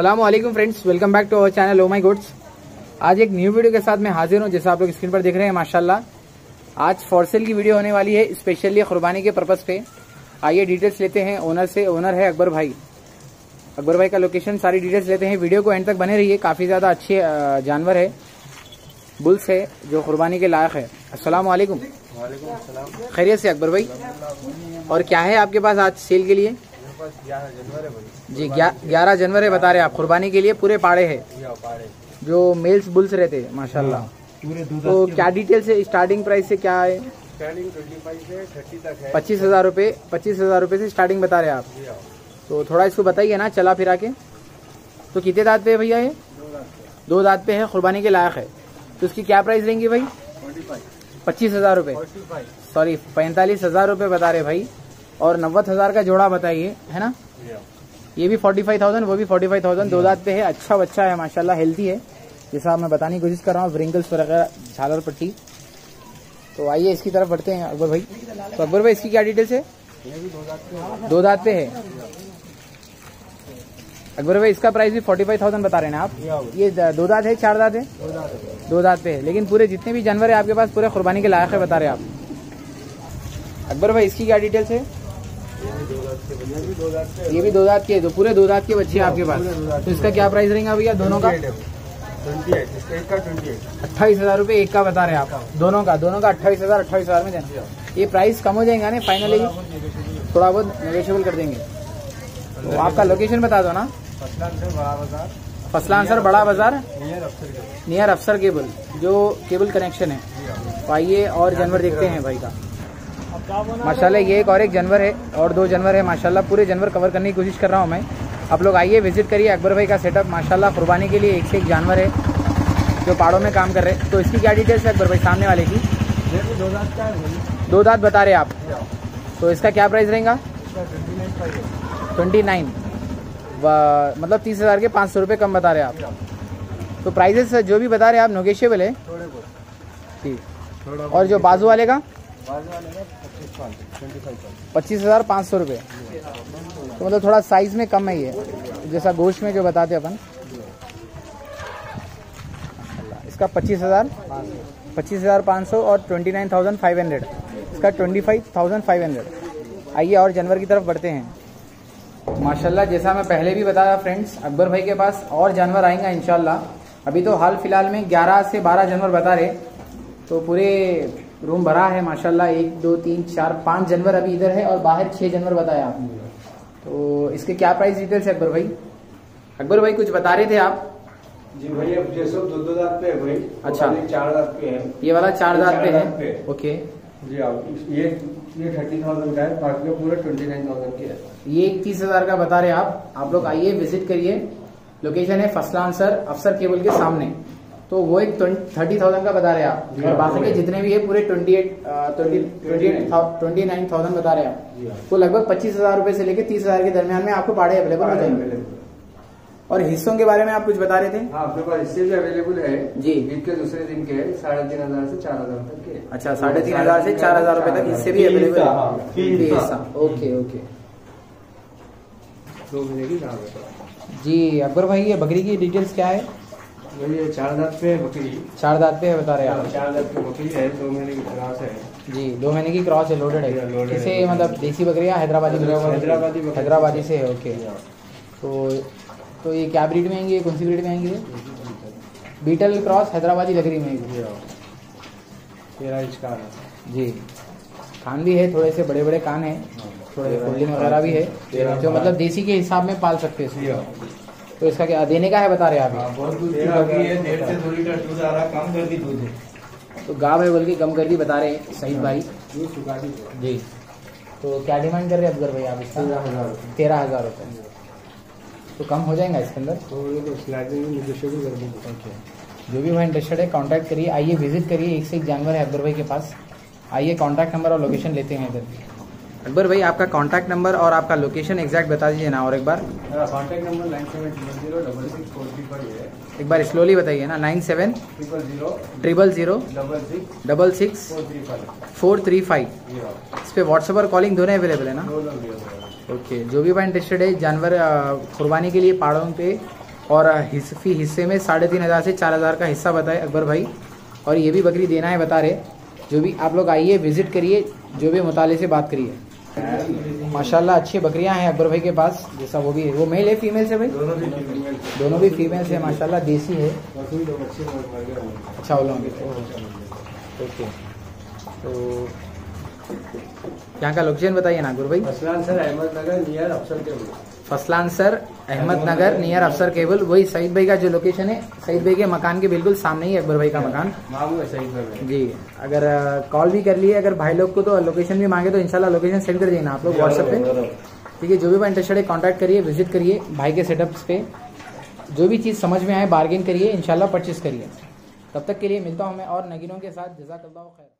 Aslam friends welcome back to our channel oh my goods आज एक new video के साथ मैं हाजिर हूँ जैसा आप लोग स्क्रीन पर देख रहे हैं माशाल्लाह। आज फॉर सेल की वीडियो होने वाली है स्पेशली कुर्बानी के पर्पज पे। आइए डिटेल्स लेते हैं ओनर से ओनर है अकबर भाई। अकबर भाई का लोकेशन सारी डिटेल्स लेते हैं। वीडियो को एंड तक बने रहिए काफ़ी ज़्यादा अच्छे जानवर है बुल्स है जो कुर्बानी के लायक है। वालेकुम खैरियत से अकबर भाई। और क्या है आपके पास आज सेल के लिए? जी ग्यारह जनवरी बता रहे आप। कुर्बानी के लिए पूरे पाड़े है। जो मेल्स बुल्स रहते हैं माशाल्लाह। हाँ, तो क्या डिटेल से स्टार्टिंग प्राइस से क्या है? पच्चीस हज़ार रूपए पच्चीस हज़ार रूपए से स्टार्टिंग बता रहे आप। हाँ। तो थोड़ा इसको बताइए ना चला फिरा के तो कितने दांत पे है भैया ये? दो दांत पे। है कुर्बानी के लायक है। तो उसकी क्या प्राइस रहेंगी भाई? पच्चीस हज़ार रूपए। सॉरी पैंतालीस हज़ार रूपए बता रहे भाई। और नब्बे हज़ार का जोड़ा बताइए, है ना? ये भी फोर्टी फाइव थाउज़ेंड, वो भी फोर्टी फाइव थाउज़ेंड, दो दांत पे है अच्छा बच्चा है, माशाल्लाह हेल्थी है। जैसा मैं बताने की कोशिश कर रहा हूँ व्रिंकल्स वगैरह झालर पट्टी तो आइए इसकी तरफ़ बढ़ते हैं, अकबर भाई। तो अकबर भाई, इसकी क्या डिटेल्स है? दो दांत पे है। अकबर भाई, इसका प्राइस भी फोर्टी फाइव थाउज़ेंड बता रहे हैं आप? ये दो दांत है, चार दांत है? दो दांत पे है। लेकिन पूरे जितने भी जानवर है आपके पास, पूरे कुर्बानी के लायक है, बता रहे आप। अकबर भाई, इसकी क्या डिटेल्स है? ये भी दो दांत के तो पूरे दो दांत के बच्चे हैं आपके पास। तो इसका क्या प्राइस रहेगा भैया दोनों का? अट्ठाईस हज़ार रूपए एक का बता रहे हैं आप। दोनों का दोनों का अट्ठाईस हज़ार अट्ठाईस हज़ार में देना। ये प्राइस कम हो जाएगा ना फाइनली थोड़ा बहुत नेगोशियबल कर देंगे। तो आपका लोकेशन बता दो ना। फसलान सर बड़ा बाज़ार। नियर अफसर केबल जो केबल कनेक्शन है। तो आइए और जानवर देखते हैं भाई का। माशाल्लाह ये एक और एक जानवर है और दो जानवर है माशाल्लाह पूरे जानवर कवर करने की कोशिश कर रहा हूँ मैं। आप लोग आइए विज़िट करिए अकबर भाई का सेटअप माशाल्लाह कुर्बानी के लिए एक से एक जानवर है जो पहाड़ों में काम कर रहे हैं। तो इसकी क्या डिटेल्स है अकबर भाई सामने वाले की? दो दांत बता रहे आप। तो इसका क्या प्राइस रहेगा? ट्वेंटी नाइन मतलब तीस हज़ार के पाँच सौ रुपये कम बता रहे आप। तो प्राइजेस जो भी बता रहे आप नोगेशियबल है। ठीक। और जो बाजू वाले का? पच्चीस हज़ार पाँच सौ रुपये। तो मतलब थोड़ा साइज़ में कम है ये, जैसा गोश्त में जो बताते अपन। इसका पच्चीस हज़ार पच्चीस हज़ार पाँच सौ और twenty nine thousand five hundred इसका twenty five thousand five hundred आइए और जानवर की तरफ़ बढ़ते हैं। माशाल्लाह, जैसा मैं पहले भी बताया फ्रेंड्स अकबर भाई के पास और जानवर आएँगे इनशाला अभी तो हाल फ़िलहाल में 11 से 12 जानवर बता रहे। तो पूरे रूम भरा है माशाल्लाह एक दो तीन चार पाँच जनवर अभी इधर है और बाहर छह जनवर बताया आपने। तो इसके क्या प्राइस डिटेल्स है अकबर भाई? अकबर भाई कुछ बता रहे थे आप? जी भैया जैसे दो दो दांत पे है भाई। अच्छा। चार दांत पे है। ये वाला चार दांत पे है? ओके। जी आप ये ये थर्टी थाउज़ेंड का है बाकी पूरे ट्वेंटी नाइन थाउज़ेंड की है। ये तीस हज़ार का बता रहे आप। आप लोग आइए विज़िट करिए। लोकेशन है फसलान सर अफसर केबल के सामने। तो वो एक थर्टी थाउज़ेंड का बता रहे आप। और बाकी के जितने भी है पूरे twenty eight twenty nine thousand बता रहे आप। तो लगभग पच्चीस हज़ार रूपए से लेकर तीस हज़ार के दरमियान में आपको पाड़े अवेलेबल हो जाएँगे। और हिस्सों के बारे में आप कुछ बता रहे थे? हाँ आपके पास हिस्से भी अवेलेबल है। जी। ईद के दूसरे दिन के साढ़े तीन हज़ार से चार हज़ार तक के। अच्छा साढ़े तीन हज़ार से चार हज़ार रूपए तक हिस्से भी अवेलेबल है। Okay okay. दो महीने की जी अकबर भाई ये बकरी की डिटेल्स क्या है? ये चार दांत पे बकरी। चार दांत पे है बता रहे आप। चार दांत पे बकरी है दो महीने की क्रॉस है। जी दो महीने की क्रॉस है लोडेड है। किसे मतलब देसी बकरी या हैदराबादी हैदराबादी हैदराबादी से है ओके तो तो ये क्या ब्रीड में आएँगे? कौन सी ब्रीड में आएँगे? बीटल क्रॉस हैदराबादी लकड़ी में जी कान भी है थोड़े से बड़े बड़े कान है थोड़े फोल्डिंग वगैरह भी है। जो मतलब देसी के हिसाब में पाल सकते हैं। तो इसका क्या देने का है बता रहे आप? हाँ, है दी तो गाँव है बल्कि कम कर दी बता रहे हैं सही भाई। जी। तो क्या डिमांड कर रहे हैं अफगर भाई आप इसका? तेरह हज़ार रुपये तो कम हो जाएगा इसके अंदर? तो जो भी भाई इंटरेस्टेड है कांटेक्ट करिए आइए विज़िट करिए एक से एक जानवर है अकबर भाई के पास। आइए कांटेक्ट नंबर और लोकेशन लेते हैं इधर। अकबर भाई आपका कांटेक्ट नंबर और आपका लोकेशन एग्जैक्ट बता दीजिए ना और एक बार। Contact number nine seven triple zero double six four है। एक बार स्लोली बताइए ना nine seven triple zero triple zero double six double six four three five इस पे व्हाट्सएप और कॉलिंग दोनों अवेलेबल है ना? ओके जो भी भाई इंटरेस्टेड है जानवर कुर्बानी के लिए पहाड़ों पे और हिस, फ़ी हिस्से में साढ़े तीन हज़ार से चार हज़ार का हिस्सा बताए अकबर भाई। और ये भी बकरी देना है बता रहे। जो भी आप लोग आइए विज़िट करिए जो भी मुताले से बात करिए। माशाल्लाह अच्छी बकरियाँ हैं अकबर भाई के पास। जैसा वो भी है वो मेल है फीमेल से भाई? दोनों भी फीमेल दोनों भी फीमेल से माशाल्लाह देसी है। अच्छा वो लोग ओके। तो यहाँ का लोकेशन बताइए ना गुरु भाई। फसलान सर अहमदनगर नियर अफसर के फसलान सर अहमदनगर नियर अफसर केबल वही सईद भाई का जो लोकेशन है सईद भाई के मकान के बिल्कुल सामने ही अकबर भाई का मकान। है जी अगर कॉल भी कर लिए अगर भाई लोग को तो लोकेशन भी मांगे तो इनशाला लोकेशन सेंड कर देना आप लोग व्हाट्सएप पे। ठीक है जो भी इंटरेस्टेड है कांटेक्ट करिए विज़िट करिए भाई के सेटअप्स पे। जो भी चीज़ समझ में आए बार्गेन करिए इंशाल्लाह परचेस करिए। तब तक के लिए मिलता हूँ मैं और नगीनों के साथ जजाकल्ला खैर।